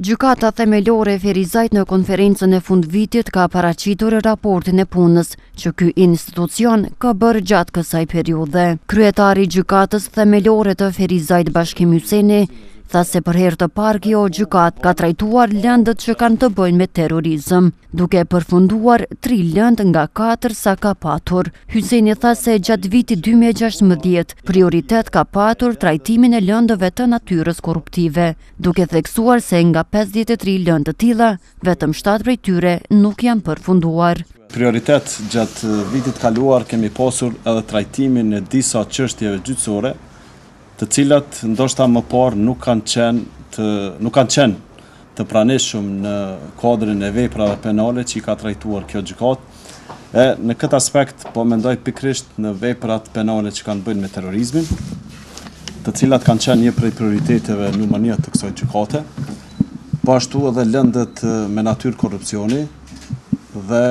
Gjykata Themelore e Ferizajt në konferencën e fundvitit ka paraqitur raportin e punës që ky institucion ka bërë gjatë kësaj periudhe. Kryetari i Gjykatës Themelore të Ferizajt Bashkim Hyseni tha se për herë të parë kjo gjykatë ka trajtuar lëndët që kanë të bëjnë me terrorizëm, duke përfunduar tri lëndë nga katër sa ka patur. Hyseni tha se gjatë vitit 2016 prioritet ka patur trajtimin e lëndëve të natyrës korruptive, duke theksuar se nga pesëdhjetë e tri lëndë të tilla, vetëm shtatë prej tyre nuk janë përfunduar. Prioritet gjatë vitit të kaluar kemi pasur edhe trajtimin e disa çështjeve gjyqësore, të cilat ndoshta më parë nuk kanë qenë të nuk kanë qenë të pranishëm në kuadrin e veprave penale që i ka trajtuar kjo gjykatë. E në këtë aspekt po mendoj pikërisht në veprat penale që kanë të bëjnë me terrorizmin, të cilat kanë qenë një prej prioriteteve numër një të kësaj gjykate, po ashtu edhe lëndët me natyrë korrupsioni dhe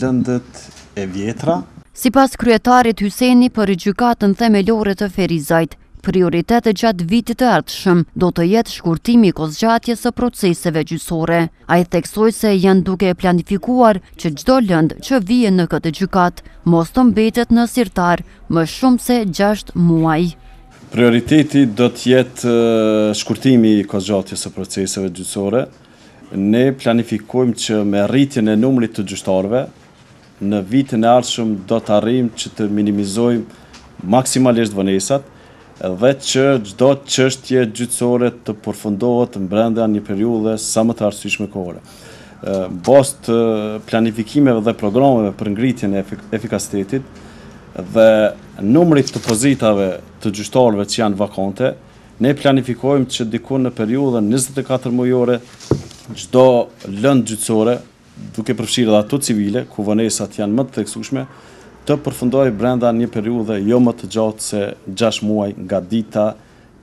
lëndët e vjetra. Sipas kryetarit Hyseni për Gjykatën Themelore të Ferizajt, Prioritet gjatë vitit të ardhshëm do të jetë shkurtimi i kohëzgjatjes së proceseve gjyqësore. Ai theksoi se janë duke e planifikuar që çdo lëndë që vjen në këtë gjykatë mos të mbetet në sirtar më shumë se gjashtë muaj. Prioriteti do të jetë shkurtimi i kohëzgjatjes së proceseve gjyqësore. Ne planifikojmë që me rritjen e numrit të gjyqtarëve Në vitin e ardhshëm do të arrijmë që të minimizojmë maksimalisht vonesat dhe që çdo çështje gjyqësore të përfundohet brenda një periudhe sa më të arsyeshme kohore. Në bazë të planifikimeve dhe programeve për ngritjen e efikasitetit dhe numrit të pozitave të gjyqtarëve që janë vakante, ne planifikojmë që diku në periudhën njëzet e katër mujore çdo lëndë gjyqësore, duke përfshirë dhe ato civile, ku vonesat janë më të theksueshme, të përfundojë brenda një periudhe jo më të gjatë se gjashtë muaj nga dita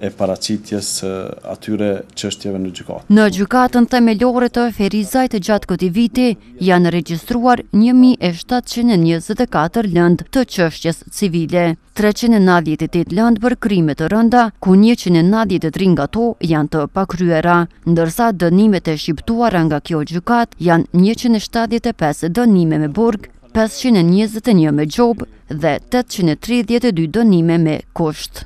e paraqitjes së atyre çështjeve në gjykatë. Në Gjykatën Themelore të Ferizajt gjatë këtij viti janë regjistruar një mijë e shtatëqind e njëzet e katër lëndë të çështjes civile. treqind e nëntëdhjetë e tetë lëndë për krime të rënda, ku njëqind e nëntëdhjetë e tri nga to janë të pakryera, ndërsa dënimet e shqiptuara nga kjo gjykatë janë njëqind e shtatëdhjetë e pesë dënime me burg, pesëqind e njëzet e një me gjobë dhe tetëqind e tridhjetë e dy dënime me kusht.